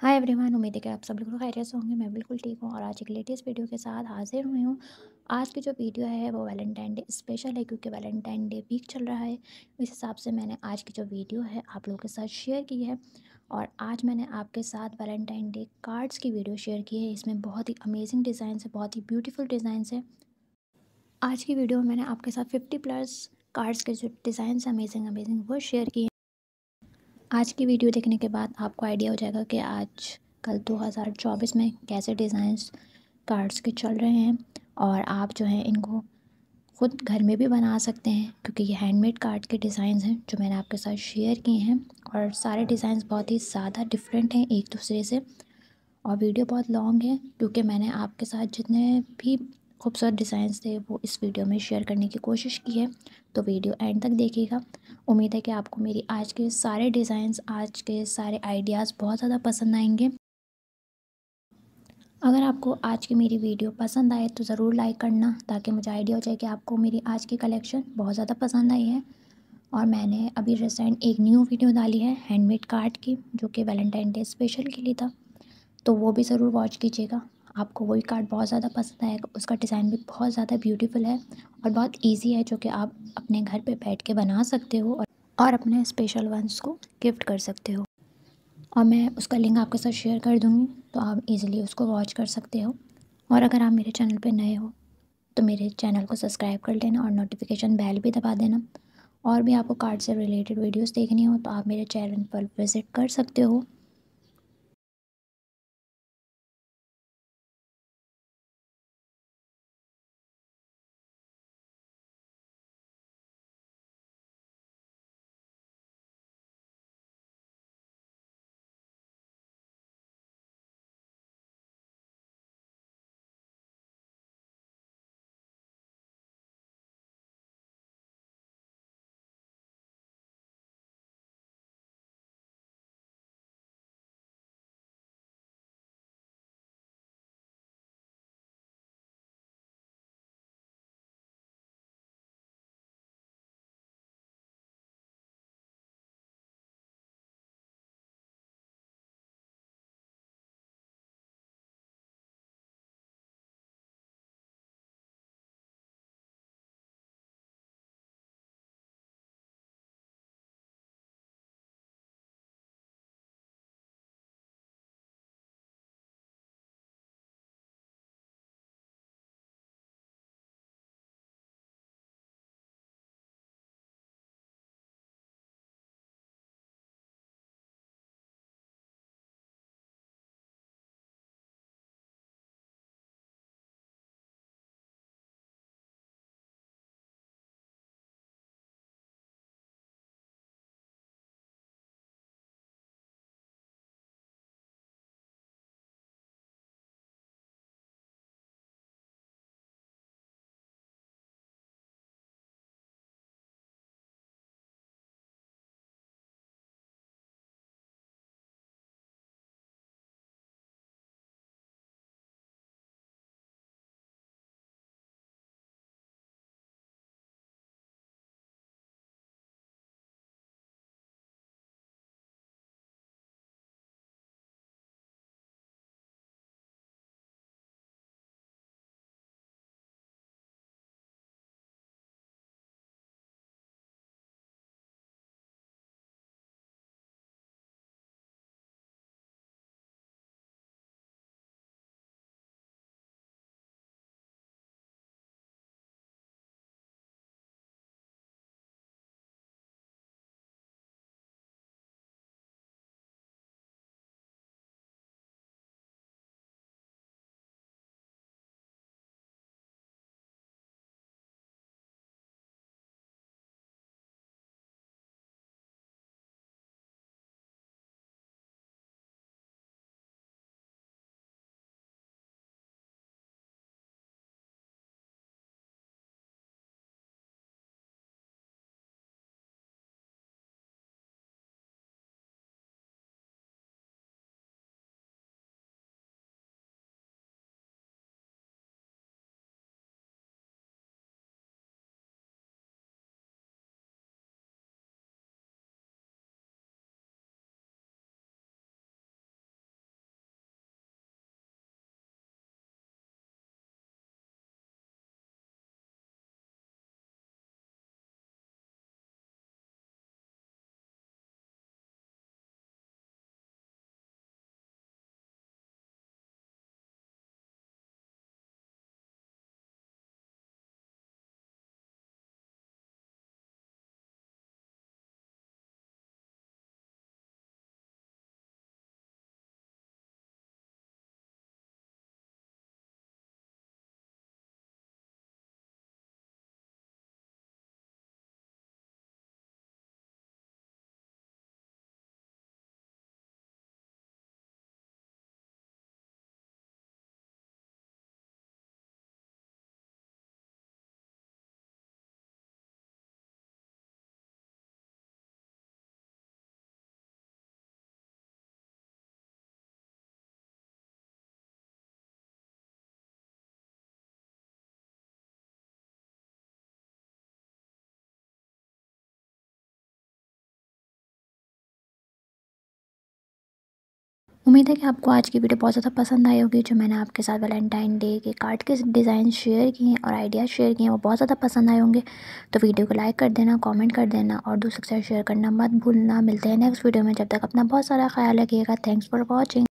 Hi everyone, उम्मीद है कि आप सब लोग खैरियत से होंगे, मैं बिल्कुल ठीक हूँ और आज एक लेटेस्ट वीडियो के साथ हाजिर हुई हूँ। आज की जो वीडियो है वो वैलेंटाइन डे स्पेशल है क्योंकि वैलेंटाइन डे वीक चल रहा है, इस हिसाब से मैंने आज की जो वीडियो है आप लोगों के साथ शेयर की है और आज मैंने आपके साथ वैलेंटाइन डे कार्ड्स की वीडियो शेयर की है, इसमें बहुत ही अमेजिंग डिज़ाइन है, बहुत ही ब्यूटीफुल डिज़ाइन है। आज की वीडियो में मैंने आपके साथ फिफ्टी प्लस कार्ड्स के जो डिज़ाइन अमेजिंग अमेजिंग, वो शेयर किए आज की वीडियो देखने के बाद आपको आइडिया हो जाएगा कि आज कल 2024 में कैसे डिज़ाइंस कार्ड्स के चल रहे हैं और आप जो है इनको ख़ुद घर में भी बना सकते हैं, क्योंकि ये हैंडमेड कार्ड के डिज़ाइन हैं जो मैंने आपके साथ शेयर किए हैं और सारे डिज़ाइंस बहुत ही ज़्यादा डिफरेंट हैं एक दूसरे से। और वीडियो बहुत लॉन्ग है, क्योंकि मैंने आपके साथ जितने भी खूबसूरत डिज़ाइंस थे वो इस वीडियो में शेयर करने की कोशिश की है तो वीडियो एंड तक देखिएगा। उम्मीद है कि आपको मेरी आज के सारे डिज़ाइंस, आज के सारे आइडियाज़ बहुत ज़्यादा पसंद आएँगे। अगर आपको आज की मेरी वीडियो पसंद आए तो ज़रूर लाइक करना, ताकि मुझे आइडिया हो जाए कि आपको मेरी आज की कलेक्शन बहुत ज़्यादा पसंद आई है। और मैंने अभी रिसेंट एक न्यू वीडियो डाली है, हैंडमेड कार्ड की, जो कि वैलेंटाइन डे स्पेशल के लिए था तो वो भी ज़रूर वॉच कीजिएगा। आपको वही कार्ड बहुत ज़्यादा पसंद आएगा उसका डिज़ाइन भी बहुत ज़्यादा ब्यूटीफुल है और बहुत ईजी है जो कि आप अपने घर पे बैठ के बना सकते हो और, और अपने स्पेशल वंस को गिफ्ट कर सकते हो। और मैं उसका लिंक आपके साथ शेयर कर दूँगी तो आप इजीली उसको वॉच कर सकते हो। और अगर आप मेरे चैनल पे नए हो तो मेरे चैनल को सब्सक्राइब कर लेना और नोटिफिकेशन बेल भी दबा देना। और भी आपको कार्ड से रिलेटेड वीडियोस देखनी हो तो आप मेरे चैनल पर विज़िट कर सकते हो। उम्मीद है कि आपको आज की वीडियो बहुत ज़्यादा पसंद आई होगी, जो मैंने आपके साथ वैलेंटाइन डे के कार्ड के डिज़ाइन शेयर किए हैं और आइडियाज़ शेयर किए हैं, वो बहुत ज़्यादा पसंद आए होंगे। तो वीडियो को लाइक कर देना कमेंट कर देना और दूसरे के साथ शेयर करना मत भूलना। मिलते हैं नेक्स्ट वीडियो में, जब तक अपना बहुत सारा ख्याल रखिएगा। Thanks for watching